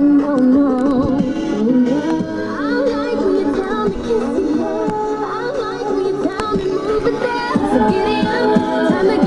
no, no. I like when you're I like when you're move time to